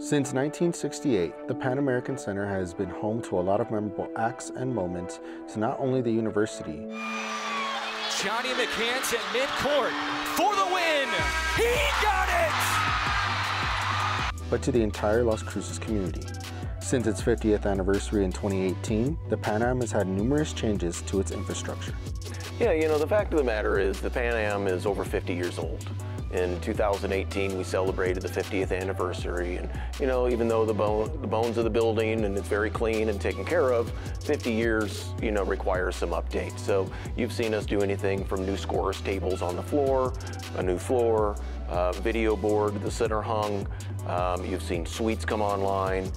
Since 1968, the Pan American Center has been home to a lot of memorable acts and moments to not only the university. Johnny McCants at midcourt for the win. He got it! But to the entire Las Cruces community. Since its 50th anniversary in 2018, the Pan Am has had numerous changes to its infrastructure. Yeah, you know, the fact of the matter is the Pan Am is over 50 years old. In 2018, we celebrated the 50th anniversary, and you know, even though the, bone, the bones of the building and it's very clean and taken care of, 50 years, you know, requires some updates. So you've seen us do anything from new scorers tables on the floor, a new floor, uh, video board, the center hung. Um, you've seen suites come online.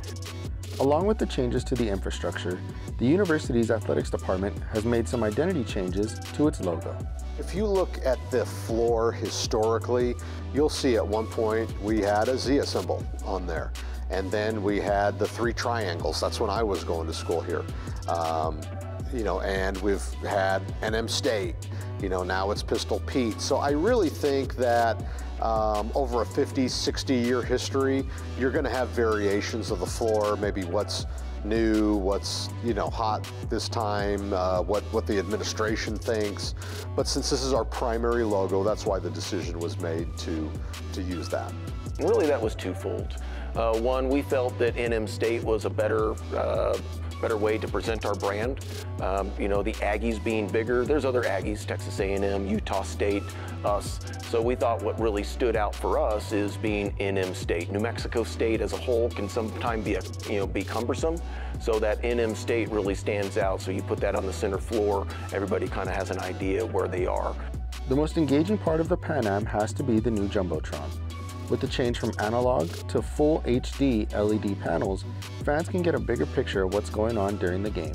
Along with the changes to the infrastructure, the university's athletics department has made some identity changes to its logo. If you look at the floor historically, you'll see at one point we had a Zia symbol on there. And then we had the three triangles. That's when I was going to school here. Um, you know, and we've had NM State. You know, now it's Pistol Pete. So I really think that um, over a 50, 60 year history, you're going to have variations of the floor, maybe what's new, what's you know hot this time, uh, what what the administration thinks. But since this is our primary logo, that's why the decision was made to to use that. Really, that was twofold. Uh, one, we felt that NM State was a better uh, better way to present our brand. Um, you know, the Aggies being bigger. There's other Aggies, Texas A&M, Utah State, us. So we thought what really stood out for us is being NM State. New Mexico State as a whole can sometimes be, a, you know, be cumbersome. So that NM State really stands out. So you put that on the center floor, everybody kind of has an idea where they are. The most engaging part of the Pan Am has to be the new Jumbotron. With the change from analog to full HD LED panels, fans can get a bigger picture of what's going on during the game.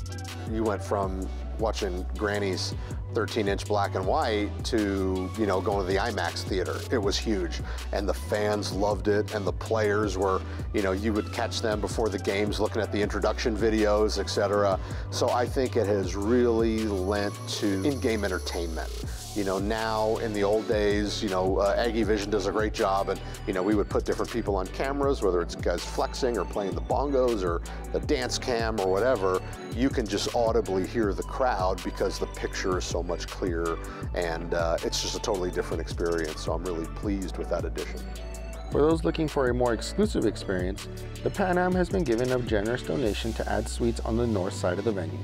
You went from watching Granny's 13 inch black and white to, you know, going to the IMAX theater. It was huge. And the fans loved it. And the players were, you know, you would catch them before the games looking at the introduction videos, etc. So I think it has really lent to in-game entertainment. You know, now in the old days, you know, uh, Aggie Vision does a great job and, you know, we would put different people on cameras, whether it's guys flexing or playing the bongos or the dance cam or whatever, you can just audibly hear the crowd because the picture is so much clearer and uh, it's just a totally different experience. So I'm really pleased with that addition. For those looking for a more exclusive experience, the Pan Am has been given a generous donation to add suites on the north side of the venue.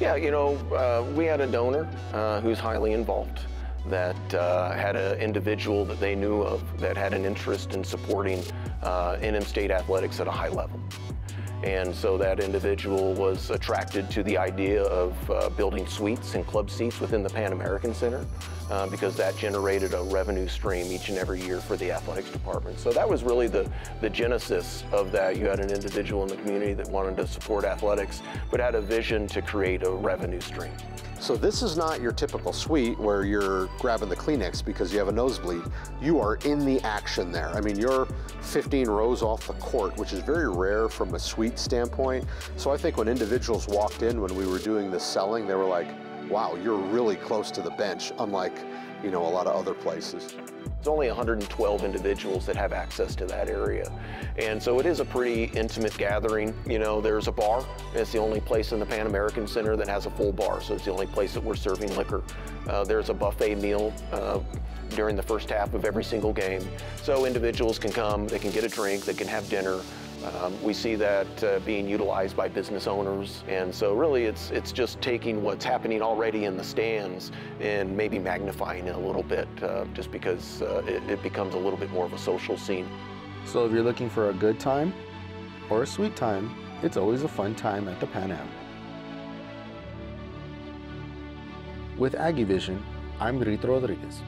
Yeah, you know, uh, we had a donor uh, who's highly involved that uh, had an individual that they knew of that had an interest in supporting uh, NM State athletics at a high level. And so that individual was attracted to the idea of uh, building suites and club seats within the Pan American Center uh, because that generated a revenue stream each and every year for the athletics department. So that was really the, the genesis of that. You had an individual in the community that wanted to support athletics, but had a vision to create a revenue stream. So this is not your typical suite where you're grabbing the Kleenex because you have a nosebleed. You are in the action there. I mean, you're 15 rows off the court, which is very rare from a suite standpoint. So I think when individuals walked in when we were doing the selling, they were like, wow, you're really close to the bench, unlike, you know, a lot of other places. There's only 112 individuals that have access to that area. And so it is a pretty intimate gathering. You know, there's a bar. It's the only place in the Pan American Center that has a full bar, so it's the only place that we're serving liquor. Uh, there's a buffet meal uh, during the first half of every single game. So individuals can come, they can get a drink, they can have dinner. Um, we see that uh, being utilized by business owners, and so really it's it's just taking what's happening already in the stands and maybe magnifying it a little bit, uh, just because uh, it, it becomes a little bit more of a social scene. So if you're looking for a good time or a sweet time, it's always a fun time at the Pan Am. With Aggie Vision, I'm Rito Rodriguez.